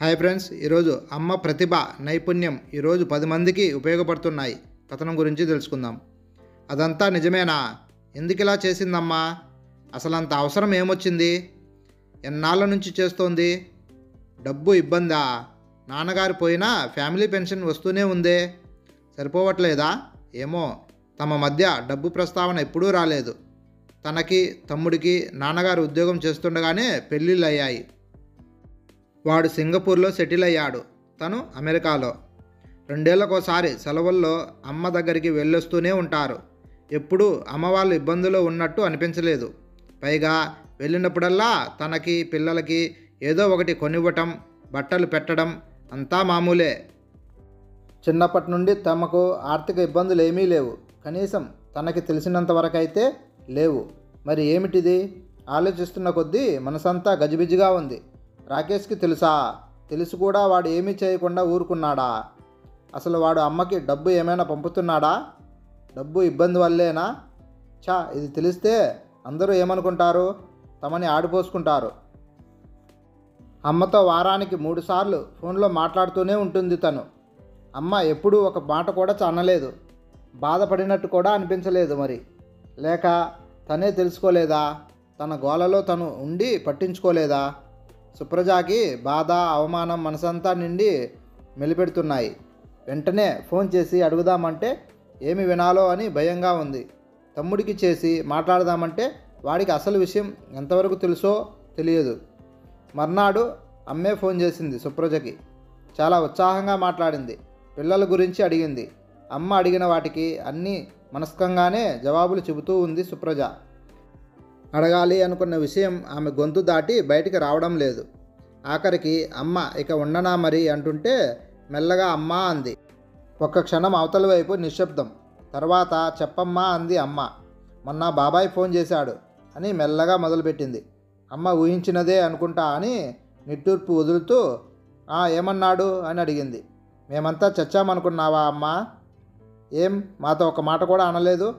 Hi friends ఈరోజు అమ్మ ప్రతిభ నైపుణ్యం ఈరోజు పది మందికి ఉపయోగపడుతున్నాయి. కథనం గురించి తెలుసుకుందాం. అదంతా నిజమేనా? ఎందుకు ఇలా చేసిందమ్మా? అసలు అంత అవసరం ఏమొచ్చింది? ఎన్నాళ్ళ నుంచి చేస్తోంది? డబ్బు ఇబ్బందా? నాన్నగారు పోయినా ఫ్యామిలీ పెన్షన్ వస్తూనే ఉందే. సరిపోవట్లేదా? ఏమో తమ మధ్య డబ్బు ప్రస్తావన ఎప్పుడూ రాలేదు. తనకి తమ్ముడికి నాన్నగారు ఉద్యోగం చేస్తుండగానే పెళ్ళిళ్ళు అయ్యాయి వాడు సింగపూర్లో సెటిల్ అయ్యాడు. తను అమెరికాలో. రెండేళ్ళకోసారి సెలవుల్లో అమ్మ దగ్గరికి వెళ్ళొస్తూనే ఉంటారు. ఎప్పుడూ అమ్మ వాళ్ళు ఇబ్బందులు ఉన్నట్టు అనిపించలేదు. పైగా వెళ్ళినప్పుడల్లా తనకి పిల్లలకి ఏదో ఒకటి కొనివ్వటం బట్టలు పెట్టడం అంతా మామూలే. చిన్నప్పటి నుండి తమకు ఆర్థిక ఇబ్బందులు ఏమీ లేవు. కనీసం తనకి తెలిసినంత వరకైతే లేవు. మరి ఏమిటిది? ఆలోచిస్తున్న కొద్దీ మనసంతా గజిబిజిగా ఉంది. రాకేష్కి తెలుసా? తెలుసు కూడా వాడు ఏమీ చేయకుండా ఊరుకున్నాడా? అసలు వాడు అమ్మకి డబ్బు ఏమైనా పంపుతున్నాడా? డబ్బు ఇబ్బంది వల్లేనా? చా ఇది తెలిస్తే అందరూ ఏమనుకుంటారు? తమని ఆడిపోసుకుంటారు. అమ్మతో వారానికి మూడుసార్లు ఫోన్లో మాట్లాడుతూనే ఉంటుంది తను. అమ్మ ఎప్పుడూ ఒక మాట కూడా చనలేదు. బాధపడినట్టు కూడా అనిపించలేదు మరి. లేక తనే తెలుసుకోలేదా? తన గోలలో తను ఉండి పట్టించుకోలేదా? సుప్రజాకి బాధ అవమానం మనసంతా నిండి మెలిపెడుతున్నాయి. వెంటనే ఫోన్ చేసి అడుగుదామంటే ఏమి వినాలో అని భయంగా ఉంది. తమ్ముడికి చేసి మాట్లాడదామంటే వాడికి అసలు విషయం ఎంతవరకు తెలుసో తెలియదు. మర్నాడు అమ్మే ఫోన్ చేసింది సుప్రజకి. చాలా ఉత్సాహంగా మాట్లాడింది. పిల్లల గురించి అడిగింది. అమ్మ అడిగిన వాటికి అన్నీ మనస్కంగానే జవాబులు చెబుతూ ఉంది సుప్రజ. అడగాలి అనుకున్న విషయం ఆమె గొంతు దాటి బయటికి రావడం లేదు. ఆఖరికి అమ్మ ఇక ఉండనా మరి? అంటుంటే మెల్లగా అమ్మా అంది. ఒక్క క్షణం అవతల వైపు నిశ్శబ్దం. తర్వాత చెప్పమ్మా అంది అమ్మ. మొన్న బాబాయ్ ఫోన్ చేశాడు అని మెల్లగా మొదలుపెట్టింది. అమ్మ ఊహించినదే అనుకుంటా అని నిట్టూర్పు వదులుతూ "ఆ, ఏమన్నాడు? అని అడిగింది. మేమంతా చచ్చామనుకున్నావా అమ్మా? ఏం? మాతో ఒక మాట కూడా అనలేదు.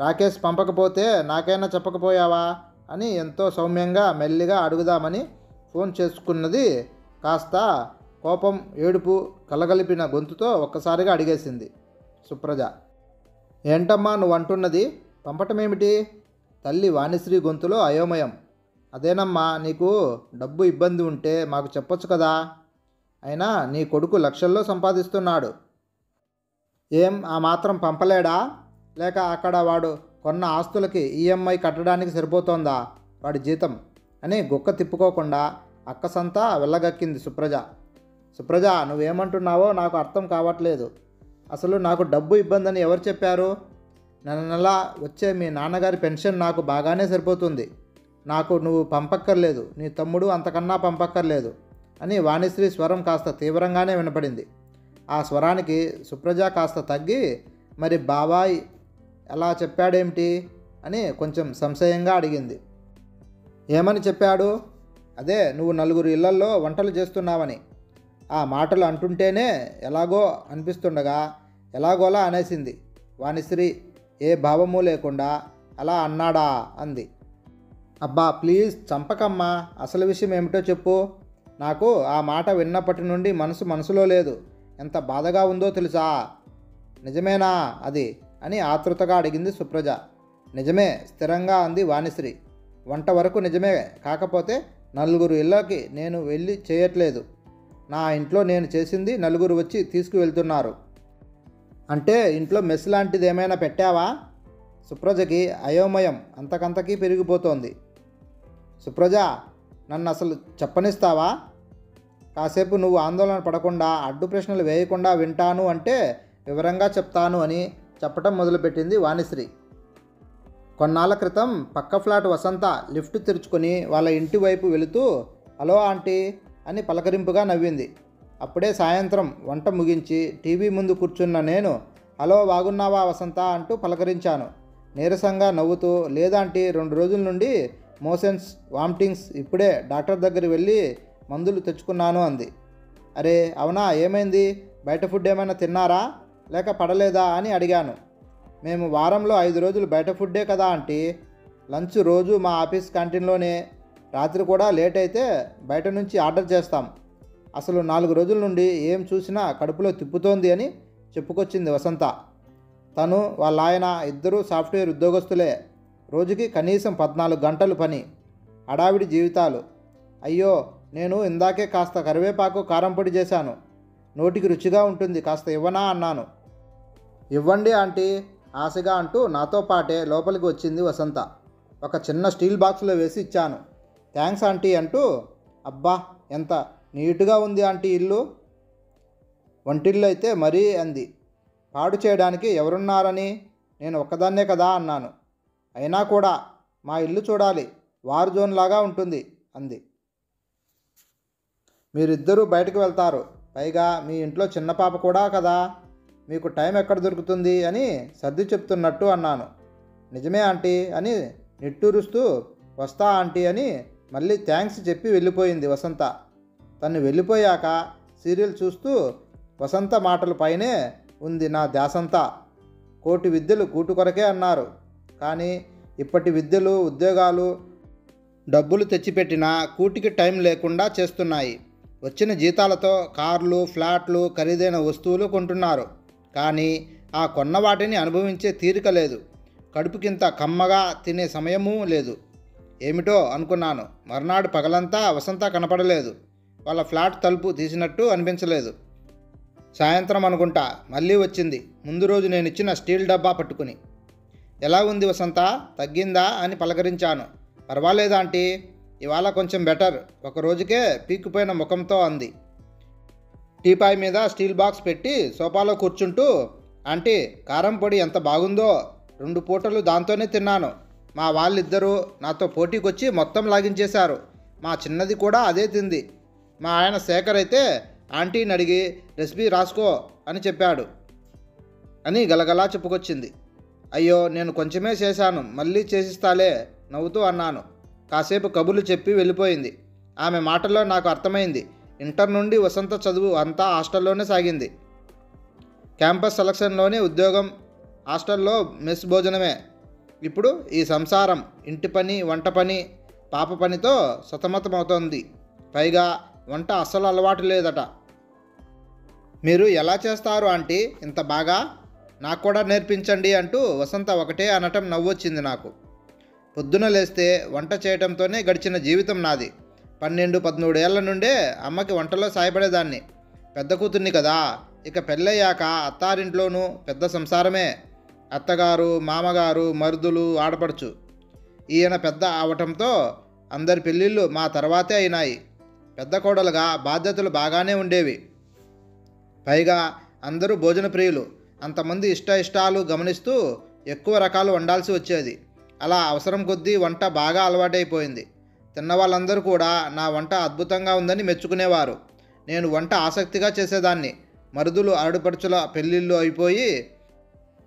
రాకేష్ పంపకపోతే నాకైనా చెప్పకపోయావా? అని ఎంతో సౌమ్యంగా మెల్లిగా అడుగుదామని ఫోన్ చేసుకున్నది కాస్త కోపం ఏడుపు కలగలిపిన గొంతుతో ఒక్కసారిగా అడిగేసింది సుప్రజ. ఏంటమ్మా నువ్వు అంటున్నది పంపటమేమిటి? తల్లి వాణిశ్రీ గొంతులో అయోమయం. అదేనమ్మా నీకు డబ్బు ఇబ్బంది ఉంటే మాకు చెప్పొచ్చు కదా? అయినా నీ కొడుకు లక్షల్లో సంపాదిస్తున్నాడు. ఏం ఆ మాత్రం పంపలేడా? లేక అక్కడ వాడు కొన్న ఆస్తులకి ఈఎంఐ కట్టడానికి సరిపోతోందా? వాడి జీతం. అని గుక్క తిప్పుకోకుండా అక్కసంతా వెళ్ళగక్కింది సుప్రజ. సుప్రజ నువ్వేమంటున్నావో నాకు అర్థం కావట్లేదు. అసలు నాకు డబ్బు ఇబ్బందని ఎవరు చెప్పారు? నెల నెల వచ్చే మీ నాన్నగారి పెన్షన్ నాకు బాగానే సరిపోతుంది. నాకు నువ్వు పంపక్కర్లేదు. నీ తమ్ముడు అంతకన్నా పంపక్కర్లేదు. అని వాణిశ్రీ స్వరం కాస్త తీవ్రంగానే వినపడింది. ఆ స్వరానికి సుప్రజ కాస్త తగ్గి మరి బాబాయ్ ఎలా చెప్పాడేమిటి అని కొంచెం సంశయంగా అడిగింది. ఏమని చెప్పాడు? అదే నువ్వు నలుగురు ఇళ్ళల్లో వంటలు చేస్తున్నావని. ఆ మాటలు అంటుంటేనే ఎలాగో అనిపిస్తుండగా ఎలాగోలా అనేసింది. వాణిశ్రీ ఏ భావము లేకుండా అలా అన్నాడా? అంది. అబ్బా ప్లీజ్ చంపకమ్మా అసలు విషయం ఏమిటో చెప్పు. నాకు ఆ మాట విన్నప్పటి నుండి మనసు మనసులో లేదు. ఎంత బాధగా ఉందో తెలుసా? నిజమేనా? అది అని ఆతృతగా అడిగింది సుప్రజ. నిజమే స్థిరంగా అంది వాణిశ్రీ. వంట వరకు నిజమే కాకపోతే నలుగురు ఇళ్ళకి నేను వెళ్ళి చేయట్లేదు. నా ఇంట్లో నేను చేసింది నలుగురు వచ్చి తీసుకువెళ్తున్నారు. అంటే ఇంట్లో మెస్ లాంటిది ఏమైనా పెట్టావా? సుప్రజకి అయోమయం అంతకంతకీ పెరిగిపోతోంది. సుప్రజ నన్ను అసలు చెప్పనిస్తావా? కాసేపు నువ్వు ఆందోళన పడకుండా అడ్డు ప్రశ్నలు వేయకుండా వింటాను అంటే వివరంగా చెప్తాను అని చెప్పటం మొదలుపెట్టింది వాణిశ్రీ. కొన్నాళ్ళ క్రితం పక్క ఫ్లాట్ వసంత లిఫ్ట్ తెరుచుకొని వాళ్ళ ఇంటి వైపు వెళుతూ హలో ఆంటీ అని పలకరింపుగా నవ్వింది. అప్పుడే సాయంత్రం వంట ముగించి టీవీ ముందు కూర్చున్న నేను హలో బాగున్నావా వసంత అంటూ పలకరించాను. నీరసంగా నవ్వుతూ లేదాంటీ రెండు రోజుల నుండి మోషన్స్ వామిటింగ్స్ ఇప్పుడే డాక్టర్ దగ్గర వెళ్ళి మందులు తెచ్చుకున్నాను అంది. అరే అవునా ఏమైంది? బయట ఫుడ్ ఏమైనా తిన్నారా? లేక పడలేదా అని అడిగాను. మేము వారంలో ఐదు రోజులు బయట ఫుడ్డే కదా ఆంటీ. లంచ్ రోజు మా ఆఫీస్ క్యాంటీన్లోనే. రాత్రి కూడా లేట్ అయితే బయట నుంచి ఆర్డర్ చేస్తాం. అసలు నాలుగు రోజుల నుండి ఏం చూసినా కడుపులో తిప్పుతోంది అని చెప్పుకొచ్చింది వసంత. తను వాళ్ళ ఆయన ఇద్దరూ సాఫ్ట్వేర్ ఉద్యోగస్తులే. రోజుకి కనీసం పద్నాలుగు గంటలు పని హడావిడి జీవితాలు. అయ్యో నేను ఇందాకే కాస్త కరివేపాకు కారం పొడి చేశాను. నోటికి రుచిగా ఉంటుంది కాస్త ఇవ్వనా అన్నాను. ఇవ్వండి ఆంటీ ఆశగా అంటూ నాతో పాటే లోపలికి వచ్చింది వసంత. ఒక చిన్న స్టీల్ బాక్స్లో వేసి ఇచ్చాను. థ్యాంక్స్ ఆంటీ అంటూ అబ్బా ఎంత నీట్గా ఉంది ఆంటీ ఇల్లు. వంటిల్లు అయితే మరీ అంది. పాడు చేయడానికి ఎవరున్నారని నేను ఒక్కదాన్నే కదా అన్నాను. అయినా కూడా మా ఇల్లు చూడాలి వార్ జోన్ లాగా ఉంటుంది అంది. మీరిద్దరూ బయటకు వెళ్తారు. పైగా మీ ఇంట్లో చిన్న పాప కూడా కదా మీకు టైం ఎక్కడ దొరుకుతుంది అని సర్ది చెప్తున్నట్టు అన్నాను. నిజమే ఆంటీ అని నిట్టూరుస్తూ వస్తా ఆంటీ అని మళ్ళీ థ్యాంక్స్ చెప్పి వెళ్ళిపోయింది వసంత. తను వెళ్ళిపోయాక సీరియల్ చూస్తూ వసంత మాటల పైనే ఉంది నా ధ్యాసంతా కోటి విద్యలు కూటు కొరకే అన్నారు. కానీ ఇప్పటి విద్యలు ఉద్యోగాలు డబ్బులు తెచ్చిపెట్టినా కూటికి టైం లేకుండా చేస్తున్నాయి. వచ్చిన జీతాలతో కార్లు ఫ్లాట్లు ఖరీదైన వస్తువులు కొంటున్నారు. కానీ ఆ కొన్న వాటిని అనుభవించే తీరిక లేదు. కడుపుకింత కమ్మగా తినే సమయమూ లేదు. ఏమిటో అనుకున్నాను. మర్నాడు పగలంతా వసంత కనపడలేదు. వాళ్ళ ఫ్లాట్ తలుపు తీసినట్టు అనిపించలేదు. సాయంత్రం అనుకుంటా. మళ్ళీ వచ్చింది. ముందు రోజు నేను ఇచ్చిన స్టీల్ డబ్బా పట్టుకుని. ఎలా ఉంది వసంత? తగ్గిందా? అని పలకరించాను. పర్వాలేదా అంటే ఇవాళ కొంచెం బెటర్ ఒక రోజుకే పీక్కుపోయిన ముఖంతో అంది. టీపాయ్ మీద స్టీల్ బాక్స్ పెట్టి సోఫాలో కూర్చుంటూ ఆంటీ కారం పొడి ఎంత బాగుందో? రెండు పూటలు దాంతోనే తిన్నాను. మా వాళ్ళిద్దరూ నాతో పోటీకొచ్చి మొత్తం లాగించేశారు. మా చిన్నది కూడా అదే తింది. మా ఆయన శేఖర్ అయితే ఆంటీని అడిగి రెసిపీ రాసుకో అని చెప్పాడు. అని గలగలా చెప్పుకొచ్చింది. అయ్యో నేను కొంచెమే చేశాను. మళ్ళీ చేసిస్తాలే నవ్వుతూ అన్నాను. కాసేపు కబుర్లు చెప్పి వెళ్ళిపోయింది. ఆమె మాటల్లో నాకు అర్థమైంది. ఇంటర్ నుండి వసంత చదువు అంతా హాస్టల్లోనే సాగింది. క్యాంపస్ సెలక్షన్లోనే ఉద్యోగం హాస్టల్లో మెస్ భోజనమే. ఇప్పుడు ఈ సంసారం ఇంటి పని వంట పని పాప పనితో సతమతమవుతోంది. పైగా వంట అస్సలు అలవాటు లేదట. మీరు ఎలా చేస్తారు ఆంటీ? ఇంత బాగా? నాకు కూడా నేర్పించండి అంటూ వసంత ఒకటే అనటం నవ్వొచ్చింది నాకు. పొద్దున లేస్తే వంట చేయటంతోనే గడిచిన జీవితం నాది. పన్నెండు పదమూడు ఏళ్ళ నుండే అమ్మకి వంటలో సాయపడేదాన్ని. పెద్ద కూతుర్ని కదా ఇక పెళ్ళయ్యాక అత్తారింట్లోనూ పెద్ద సంసారమే. అత్తగారు మామగారు మరుదులు ఆడపడుచు. ఈయన పెద్ద అవటంతో అందరి పెళ్ళిళ్ళు మా తర్వాతే అయినాయి. పెద్ద కోడలుగా బాధ్యతలు బాగానే ఉండేవి. పైగా అందరూ భోజన ప్రియులు అంతమంది ఇష్ట ఇష్టాలు గమనిస్తూ ఎక్కువ రకాలు వండాల్సి వచ్చేది. అలా అవసరం కొద్దీ వంట బాగా అలవాటైపోయింది. తిన్న వాళ్ళందరూ కూడా నా వంట అద్భుతంగా ఉందని మెచ్చుకునేవారు. నేను వంట ఆసక్తిగా చేసేదాన్ని. మరుదులు ఆడుపడుచుల పెళ్ళిళ్ళు అయిపోయి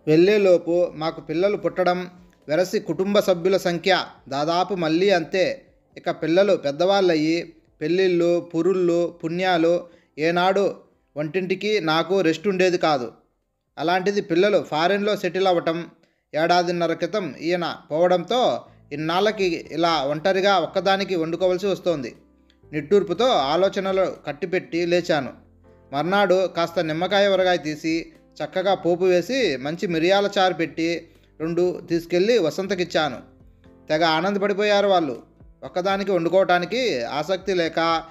వెళ్ళేలోపు మాకు పిల్లలు పుట్టడం వెరసి కుటుంబ సభ్యుల సంఖ్య దాదాపు మళ్ళీ అంతే. ఇక పిల్లలు పెద్దవాళ్ళయ్యి పెళ్ళిళ్ళు పురుళ్ళు పుణ్యాలు ఏనాడు వంటింటికి నాకు రెస్ట్ ఉండేది కాదు. అలాంటిది పిల్లలు ఫారెన్లో సెటిల్ అవ్వటం ఏడాదిన్నర క్రితం ఈయన పోవడంతో ఇన్నాళ్ళకి ఇలా ఒంటరిగా ఒక్కదానికి వండుకోవలసి వస్తోంది. నిట్టూర్పుతో ఆలోచనలు కట్టిపెట్టి లేచాను. మర్నాడు కాస్త నిమ్మకాయ ఉరగాయ తీసి చక్కగా పోపు వేసి మంచి మిరియాల చారు పెట్టి రెండు తీసుకెళ్ళి వసంతకిచ్చాను. తెగ ఆనందపడిపోయారు వాళ్ళు. ఒక్కదానికి వండుకోవటానికి ఆసక్తి లేక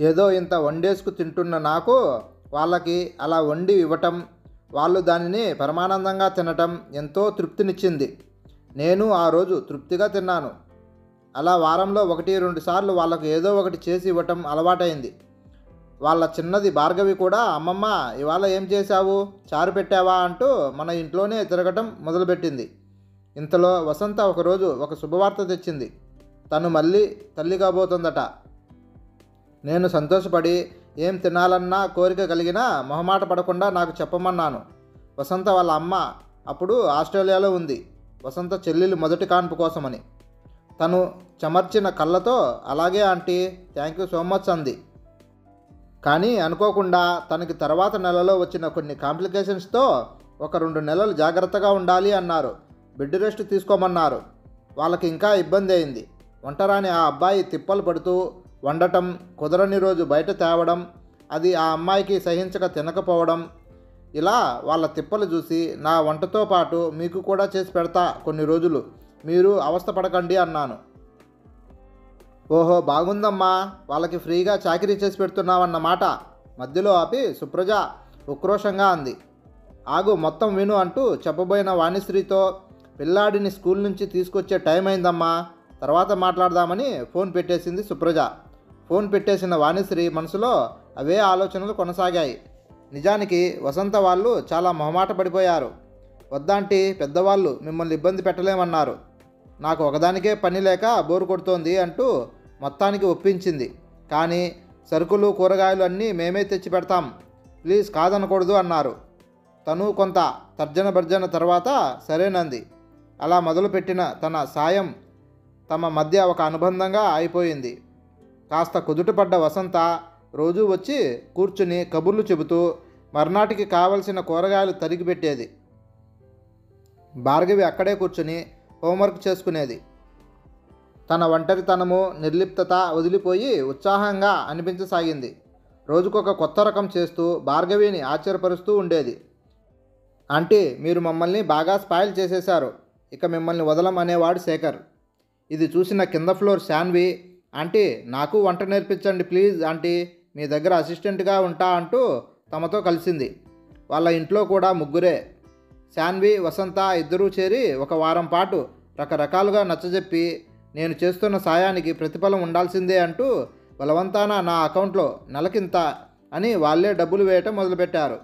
ఏదో ఇంత వండేసుకు తింటున్న నాకు వాళ్ళకి అలా వండి ఇవ్వటం వాళ్ళు దానిని పరమానందంగా తినటం ఎంతో తృప్తినిచ్చింది. నేను ఆ రోజు తృప్తిగా తిన్నాను. అలా వారంలో ఒకటి రెండు సార్లు వాళ్ళకు ఏదో ఒకటి చేసి ఇవ్వటం అలవాటైంది. వాళ్ళ చిన్నది భార్గవి కూడా అమ్మమ్మ ఇవాళ ఏం చేశావు? చారు పెట్టావా? అంటూ మన ఇంట్లోనే తిరగటం మొదలుపెట్టింది. ఇంతలో వసంత ఒకరోజు ఒక శుభవార్త తెచ్చింది. తను మళ్ళీ తల్లి కాబోతుందట నేను సంతోషపడి ఏం తినాలన్నా కోరిక కలిగినా మొహమాట పడకుండా నాకు చెప్పమన్నాను. వసంత వాళ్ళ అమ్మ అప్పుడు ఆస్ట్రేలియాలో ఉంది. వసంత చెల్లెలు మొదటి కాన్పు కోసమని. తను చెమర్చిన కళ్ళతో అలాగే aunty thank you so much అంది. కానీ అనుకోకుండా తనకి తర్వాత నెలలో వచ్చిన కొన్ని కాంప్లికేషన్స్తో ఒక రెండు నెలలు జాగ్రత్తగా ఉండాలి అన్నారు. బెడ్ రెస్ట్ తీసుకోమన్నారు. వాళ్ళకి ఇంకా ఇబ్బంది అయింది. ఒంటరాని ఆ అబ్బాయి తిప్పలు పడుతూ వండటం కుదరని రోజు బయట తేవడం అది ఆ అమ్మాయికి సహించక తినకపోవడం ఇలా వాళ్ళ తిప్పలు చూసి నా వంటతో పాటు మీకు కూడా చేసి పెడతా కొన్ని రోజులు. మీరు అవస్థపడకండి అన్నాను. ఓహో బాగుందమ్మా. వాళ్ళకి ఫ్రీగా చాకరీ చేసి పెడుతున్నావన్నమాట. మధ్యలో ఆపి సుప్రజ ఉక్రోషంగా అంది. ఆగు మొత్తం విను అంటూ చెప్పబోయిన వాణిశ్రీతో పిల్లాడిని స్కూల్ నుంచి తీసుకొచ్చే టైం అయిందమ్మా. తర్వాత మాట్లాడదామని ఫోన్ పెట్టేసింది సుప్రజ. ఫోన్ పెట్టేసిన వాణిశ్రీ మనసులో అవే ఆలోచనలు కొనసాగాయి. నిజానికి వసంత వాళ్ళు చాలా మొహమాట పడిపోయారు. వద్దాంటి పెద్దవాళ్ళు మిమ్మల్ని ఇబ్బంది పెట్టలేమన్నారు. నాకు ఒకదానికే పని లేక బోరు కొడుతోంది అంటూ మొత్తానికి ఒప్పించింది. కానీ సరుకులు కూరగాయలు అన్నీ మేమే తెచ్చి పెడతాం. ప్లీజ్ కాదనకూడదు అన్నారు. తను కొంత తర్జన భర్జన తర్వాత సరేనంది. అలా మొదలుపెట్టిన తన సాయం తమ మధ్య ఒక అనుబంధంగా అయిపోయింది కాస్త కుదుటపడ్డ వసంత రోజూ వచ్చి కూర్చుని కబుర్లు చెబుతూ మర్నాటికి కావలసిన కూరగాయలు తరిగి పెట్టేది. భార్గవి అక్కడే కూర్చుని హోంవర్క్ చేసుకునేది. తన ఒంటరితనము నిర్లిప్తత వదిలిపోయి ఉత్సాహంగా అనిపించసాగింది. రోజుకొక కొత్త రకం చేస్తూ భార్గవిని ఆశ్చర్యపరుస్తూ ఉండేది. ఆంటీ మీరు మమ్మల్ని బాగా స్పాయిల్ చేసేశారు. ఇక మిమ్మల్ని వదలం అనేవాడు శేఖర్. ఇది చూసిన కింద ఫ్లోర్ శాన్వి ఆంటీ నాకు వంట నేర్పించండి ప్లీజ్ ఆంటీ. మీ దగ్గర అసిస్టెంట్గా ఉంటా అంటూ తమతో కలిసింది. వాళ్ళ ఇంట్లో కూడా ముగ్గురే. శాన్వి వసంత ఇద్దరూ చేరి ఒక వారం పాటు రకరకాలుగా నచ్చజెప్పి నేను చేస్తున్న సాయానికి ప్రతిఫలం ఉండాల్సిందే అంటూ బలవంతాన నా అకౌంట్లో నెలకింత అని వాళ్ళే డబ్బులు వేయటం మొదలుపెట్టారు.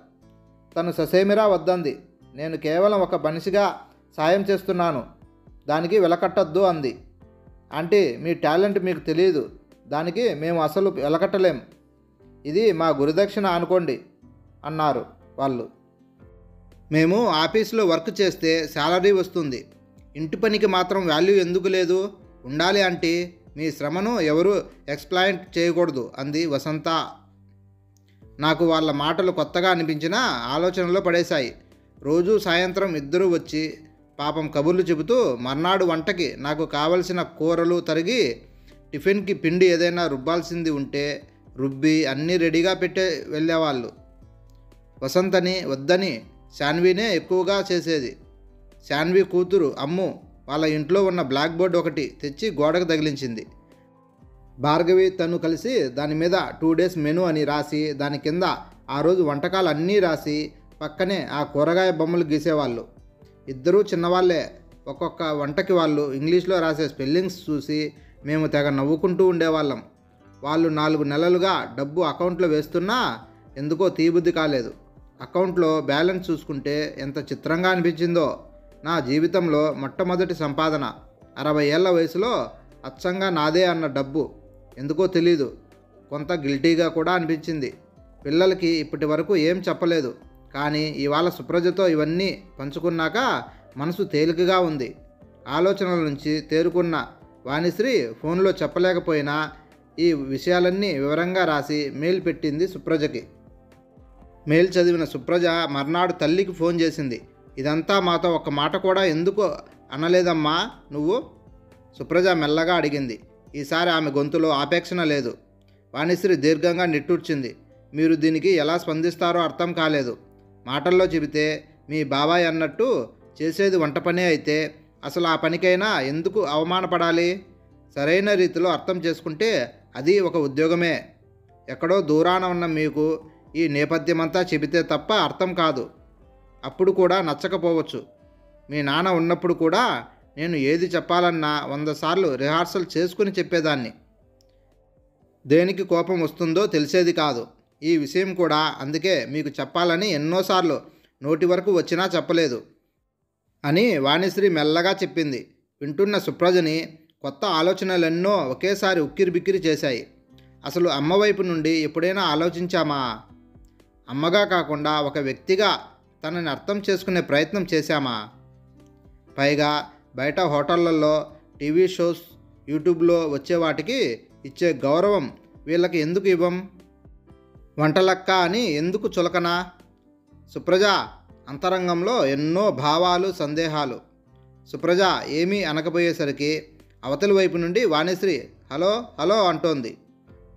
తను ససేమిరా వద్దంది. నేను కేవలం ఒక మనిషిగా సాయం చేస్తున్నాను. దానికి వెలకట్టద్దు అంది. అంటే మీ టాలెంట్ మీకు తెలియదు దానికి మేము అసలు వెలకట్టలేం. ఇది మా గురుదక్షిణ అనుకోండి అన్నారు వాళ్ళు. మేము ఆఫీస్లో వర్క్ చేస్తే శాలరీ వస్తుంది. ఇంటి పనికి మాత్రం వాల్యూ ఎందుకు లేదు? ఉండాలి అంటే మీ శ్రమను ఎవరు ఎక్స్ప్లాయింట్ చేయకూడదు అంది వసంత. నాకు వాళ్ళ మాటలు కొత్తగా అనిపించినా ఆలోచనలో పడేశాయి. రోజు సాయంత్రం ఇద్దరూ వచ్చి పాపం కబుర్లు చెబుతూ మర్నాడు వంటకి నాకు కావలసిన కూరలు తరిగి టిఫిన్కి పిండి ఏదైనా రుబ్బాల్సింది ఉంటే రుబ్బి అన్నీ రెడీగా పెట్టే వెళ్ళేవాళ్ళు. వసంతని వద్దని శాన్వీనే ఎక్కువగా చేసేది. శాన్వి కూతురు అమ్ము వాళ్ళ ఇంట్లో ఉన్న బ్లాక్ బోర్డ్ ఒకటి తెచ్చి గోడకు తగిలించింది. భార్గవి తను కలిసి దాని మీద టూ డేస్ మెను అని రాసి దాని కింద ఆ రోజు వంటకాలు అన్నీ రాసి పక్కనే ఆ కూరగాయ బొమ్మలు గీసేవాళ్ళు. ఇద్దరూ చిన్నవాళ్ళే. ఒక్కొక్క వంటకి వాళ్ళు ఇంగ్లీష్లో రాసే స్పెల్లింగ్స్ చూసి మేము తెగ నవ్వుకుంటూ ఉండేవాళ్ళం. వాళ్ళు నాలుగు నెలలుగా డబ్బు అకౌంట్లో వేస్తున్నా ఎందుకో తీబుద్ధి కాలేదు. అకౌంట్లో బ్యాలెన్స్ చూసుకుంటే ఎంత చిత్రంగా అనిపించిందో. నా జీవితంలో మొట్టమొదటి సంపాదన అరవై ఏళ్ళ వయసులో అచ్చంగా నాదే అన్న డబ్బు. ఎందుకో తెలీదు. కొంత గిల్టీగా కూడా అనిపించింది. పిల్లలకి ఇప్పటి వరకు ఏం చెప్పలేదు. కానీ ఇవాళ సుప్రజతో ఇవన్నీ పంచుకున్నాక మనసు తేలికగా ఉంది. ఆలోచనల నుంచి తేరుకున్న వాణిశ్రీ ఫోన్లో చెప్పలేకపోయినా ఈ విషయాలన్నీ వివరంగా రాసి మెయిల్ పెట్టింది సుప్రజకి. మెయిల్ చదివిన సుప్రజ మర్నాడు తల్లికి ఫోన్ చేసింది. ఇదంతా మాతో ఒక మాట కూడా ఎందుకు అనలేదమ్మా నువ్వు? సుప్రజ మెల్లగా అడిగింది. ఈసారి ఆమె గొంతులో ఆపేక్షణ లేదు. వాణిశ్రీ దీర్ఘంగా నిట్టూర్చింది. మీరు దీనికి ఎలా స్పందిస్తారో అర్థం కాలేదు. మాటల్లో చెబితే మీ బాబాయ్ అన్నట్టు చేసేది వంట పనే అయితే అసలు ఆ పనికైనా ఎందుకు అవమానపడాలి? సరైన రీతిలో అర్థం చేసుకుంటే అది ఒక ఉద్యోగమే. ఎక్కడో దూరాన ఉన్న మీకు ఈ నేపథ్యమంతా చెబితే తప్ప అర్థం కాదు. అప్పుడు కూడా నచ్చకపోవచ్చు. మీ నాన్న ఉన్నప్పుడు కూడా నేను ఏది చెప్పాలన్నా వంద సార్లు రిహార్సల్ చేసుకుని చెప్పేదాన్ని. దేనికి కోపం వస్తుందో తెలిసేది కాదు. ఈ విషయం కూడా అందుకే మీకు చెప్పాలని ఎన్నోసార్లు నోటి వరకు వచ్చినా చెప్పలేదు అని వాణిశ్రీ మెల్లగా చెప్పింది. వింటున్న సుప్రజని కొత్త ఆలోచనలెన్నో ఒకేసారి ఉక్కిరిబిక్కిరి చేశాయి. అసలు అమ్మ వైపు నుండి ఎప్పుడైనా ఆలోచించామా? అమ్మగా కాకుండా ఒక వ్యక్తిగా తనని అర్థం చేసుకునే ప్రయత్నం చేశామా? పైగా బయట హోటళ్ళలో టీవీ షోస్ యూట్యూబ్లో వచ్చే వాటికి ఇచ్చే గౌరవం వీళ్ళకి ఎందుకు ఇవ్వం? వంటలక్క అని ఎందుకు చులకనా? సుప్రజ అంతరంగంలో ఎన్నో భావాలు సందేహాలు. సుప్రజ ఏమీ అనకపోయేసరికి అవతలి వైపు నుండి వాణిశ్రీ హలో హలో అంటోంది.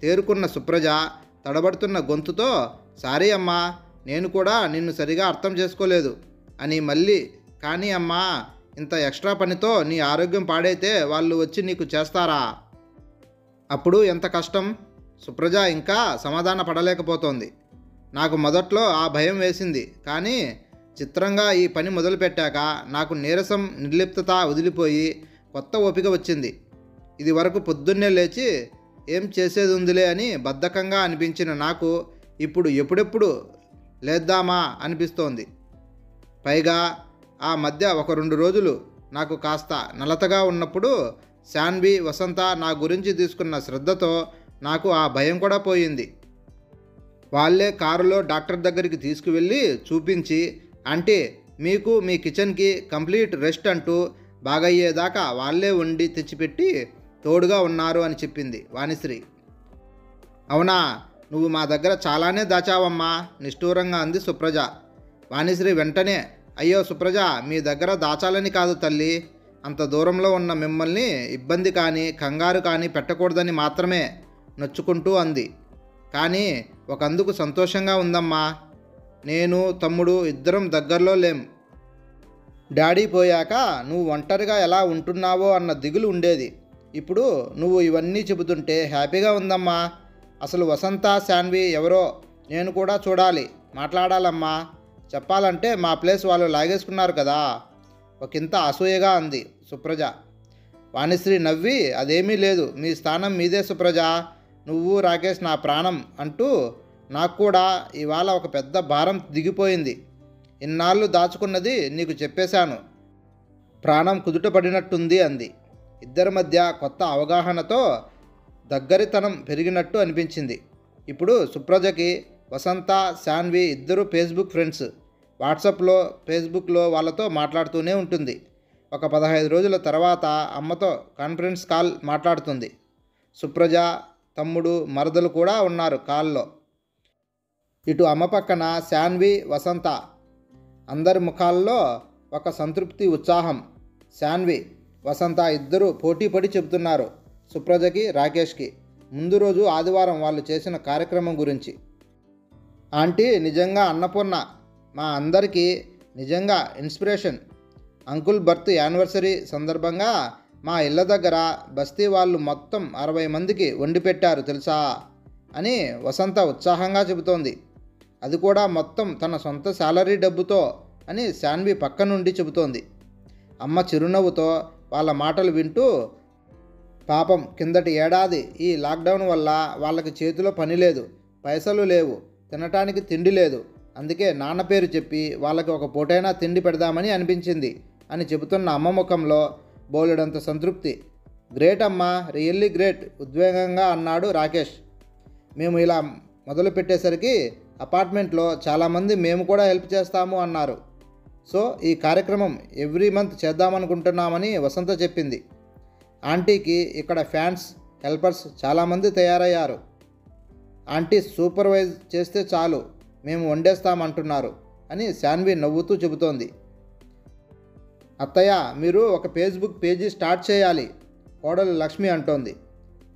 తేరుకున్న సుప్రజ తడబడుతున్న గొంతుతో సారీ అమ్మా నేను కూడా నిన్ను సరిగా అర్థం చేసుకోలేదు అని మళ్ళీ కానీ అమ్మా ఇంత ఎక్స్ట్రా పనితో నీ ఆరోగ్యం పాడైతే వాళ్ళు వచ్చి నీకు చేస్తారా? అప్పుడు ఎంత కష్టం? సుప్రజ ఇంకా సమాధాన పడలేకపోతోంది. నాకు మొదట్లో ఆ భయం వేసింది. కానీ చిత్రంగా ఈ పని మొదలుపెట్టాక నాకు నీరసం నిర్లిప్తత వదిలిపోయి కొత్త ఓపిక వచ్చింది. ఇది వరకు పొద్దున్నే లేచి ఏం చేసేది ఉందిలే అని బద్ధకంగా అనిపించిన నాకు ఇప్పుడు ఎప్పుడెప్పుడు లేద్దామా అనిపిస్తోంది. పైగా ఆ మధ్య ఒక రెండు రోజులు నాకు కాస్త నలతగా ఉన్నప్పుడు శాన్వి వసంత నా గురించి తీసుకున్న శ్రద్ధతో నాకు ఆ భయం కూడా పోయింది. వాళ్ళే కారులో డాక్టర్ దగ్గరికి తీసుకువెళ్ళి చూపించి అంటే మీకు మీ కిచెన్కి కంప్లీట్ రెస్ట్ అంటూ బాగయ్యేదాకా వాళ్ళే వండి తెచ్చిపెట్టి తోడుగా ఉన్నారు అని చెప్పింది వాణిశ్రీ. అవునా నువ్వు మా దగ్గర చాలానే దాచావమ్మా నిష్ఠూరంగా అంది సుప్రజ. వాణిశ్రీ వెంటనే అయ్యో సుప్రజ మీ దగ్గర దాచాలని కాదు తల్లి అంత దూరంలో ఉన్న మిమ్మల్ని ఇబ్బంది కానీ కంగారు కానీ పెట్టకూడదని మాత్రమే. నచ్చుకుంటూ అంది. కానీ ఒకందుకు సంతోషంగా ఉందమ్మా నేను తమ్ముడు ఇద్దరం దగ్గరలో లేం. డాడీ పోయాక నువ్వు ఒంటరిగా ఎలా ఉంటున్నావో అన్న దిగులు ఉండేది. ఇప్పుడు నువ్వు ఇవన్నీ చెబుతుంటే హ్యాపీగా ఉందమ్మా. అసలు వసంత శాన్వి ఎవరో నేను కూడా చూడాలి మాట్లాడాలమ్మా. చెప్పాలంటే మా ప్లేస్ వాళ్ళు లాగేసుకున్నారు కదా. ఒకంత అసూయగా అంది సుప్రజ. వాణిశ్రీ నవ్వి అదేమీ లేదు మీ స్థానం మీదే సుప్రజ. నువ్వు రాకేష్ నా ప్రాణం అంటూ నాకు కూడా ఇవాళ ఒక పెద్ద భారం దిగిపోయింది. ఇన్నాళ్ళు దాచుకున్నది నీకు చెప్పేశాను. ప్రాణం కుదుటపడినట్టుంది అంది. ఇద్దరి మధ్య కొత్త అవగాహనతో దగ్గరితనం పెరిగినట్టు అనిపించింది. ఇప్పుడు సుప్రజకి వసంత శాన్వి ఇద్దరు ఫేస్బుక్ ఫ్రెండ్స్. వాట్సాప్లో ఫేస్బుక్లో వాళ్ళతో మాట్లాడుతూనే ఉంటుంది. ఒక పదహైదు రోజుల తర్వాత అమ్మతో కాన్ఫరెన్స్ కాల్ మాట్లాడుతుంది. సుప్రజ తమ్ముడు మరదలు కూడా ఉన్నారు కాల్లో. ఇటు అమ్మ పక్కన శాన్వి వసంత అందరి ముఖాల్లో ఒక సంతృప్తి ఉత్సాహం. శాన్వి వసంత ఇద్దరు పోటీ పడి చెబుతున్నారు సుప్రజకి రాకేష్కి. ముందు రోజు ఆదివారం వాళ్ళు చేసిన కార్యక్రమం గురించి. ఆంటీ నిజంగా అన్నపూర్ణ మా అందరికీ నిజంగా ఇన్స్పిరేషన్. అంకుల్ బర్త్ యానివర్సరీ సందర్భంగా మా ఇళ్ళ దగ్గర బస్తీ వాళ్ళు మొత్తం అరవై మందికి వండి పెట్టారు తెలుసా? అని వసంత ఉత్సాహంగా చెబుతోంది. అది కూడా మొత్తం తన సొంత శాలరీ డబ్బుతో అని శాన్వి పక్క నుండి చెబుతోంది. అమ్మ చిరునవ్వుతో వాళ్ళ మాటలు వింటూ పాపం కిందటి ఏడాది ఈ లాక్డౌన్ వల్ల వాళ్ళకి చేతిలో పని లేదు పైసలు లేవు తినటానికి తిండి లేదు. అందుకే నాన్న పేరు చెప్పి వాళ్ళకి ఒక పూటైనా తిండి పెడదామని అనిపించింది అని చెబుతున్న అమ్మ ముఖంలో బోలెడంత సంతృప్తి. గ్రేట్ అమ్మా రియల్లీ గ్రేట్ ఉద్వేగంగా అన్నాడు రాకేష్. మేము ఇలా మొదలు పెట్టేసరికి అపార్ట్మెంట్లో చాలామంది మేము కూడా హెల్ప్ చేస్తాము అన్నారు. సో ఈ కార్యక్రమం ఎవ్రీ మంత్ చేద్దామనుకుంటున్నామని వసంత చెప్పింది. ఆంటీకి ఇక్కడ ఫ్యాన్స్ హెల్పర్స్ చాలామంది తయారయ్యారు. ఆంటీ సూపర్వైజ్ చేస్తే చాలు మేము వండేస్తామంటున్నారు అని శాన్వి నవ్వుతూ చెబుతోంది. అత్తయ్య మీరు ఒక ఫేస్బుక్ పేజీ స్టార్ట్ చేయాలి కోడలు లక్ష్మి అంటోంది.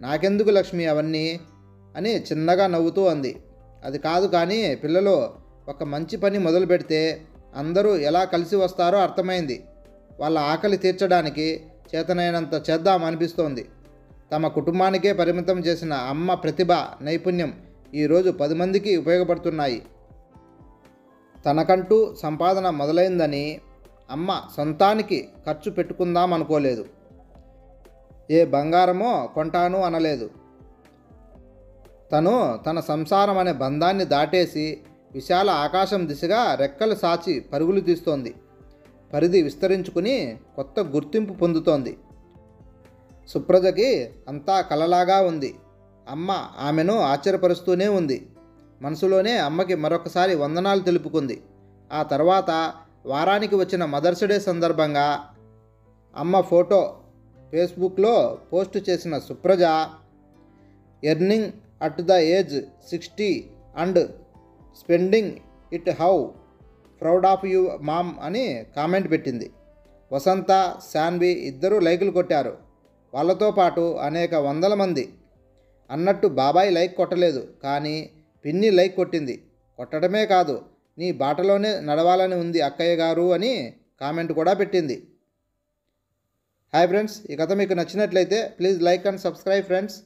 నాకెందుకు లక్ష్మి అవన్నీ? అని చిన్నగా నవ్వుతూ అంది. అది కాదు కానీ పిల్లలు ఒక మంచి పని మొదలు పెడితే అందరూ ఎలా కలిసి వస్తారో అర్థమైంది. వాళ్ళ ఆకలి తీర్చడానికి చేతనైనంత చేద్దాం అనిపిస్తోంది. తమ కుటుంబానికే పరిమితం చేసిన అమ్మ ప్రతిభ నైపుణ్యం ఈరోజు పది మందికి ఉపయోగపడుతున్నాయి. తనకంటూ సంపాదన మొదలైందని అమ్మ సొంతానికి ఖర్చు పెట్టుకుందాం అనుకోలేదు. ఏ బంగారమో కొంటాను అనలేదు. తను తన సంసారం అనే బంధాన్ని దాటేసి విశాల ఆకాశం దిశగా రెక్కలు సాచి పరుగులు తీస్తోంది. పరిధి విస్తరించుకుని కొత్త గుర్తింపు పొందుతోంది. సుప్రజకి అంతా కలలాగా ఉంది. అమ్మ ఆమెను ఆశ్చర్యపరుస్తూనే ఉంది. మనసులోనే అమ్మకి మరొకసారి వందనాలు తెలుపుకుంది. ఆ తర్వాత వారానికి వచ్చిన మదర్స్ డే సందర్భంగా అమ్మ ఫోటో ఫేస్బుక్లో పోస్ట్ చేసిన Supraja earning at the age sixty and spending it how proud of you mom అని కామెంట్ పెట్టింది. వసంత శాన్వి ఇద్దరూ లైకులు కొట్టారు. వాళ్ళతో పాటు అనేక వందల మంది. అన్నట్టు బాబాయ్ లైక్ కొట్టలేదు కానీ పిన్ని లైక్ కొట్టింది. కొట్టడమే కాదు నీ బాటలోనే నడవాలని ఉంది అక్కయ్య గారు అని కామెంట్ కూడా పెట్టింది. హాయ్ ఫ్రెండ్స్ ఈ కథ మీకు నచ్చినట్లయితే please like and subscribe friends